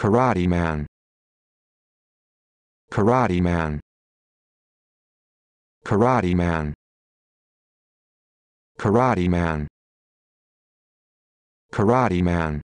Karate man. Karate man. Karate man. Karate man. Karate man.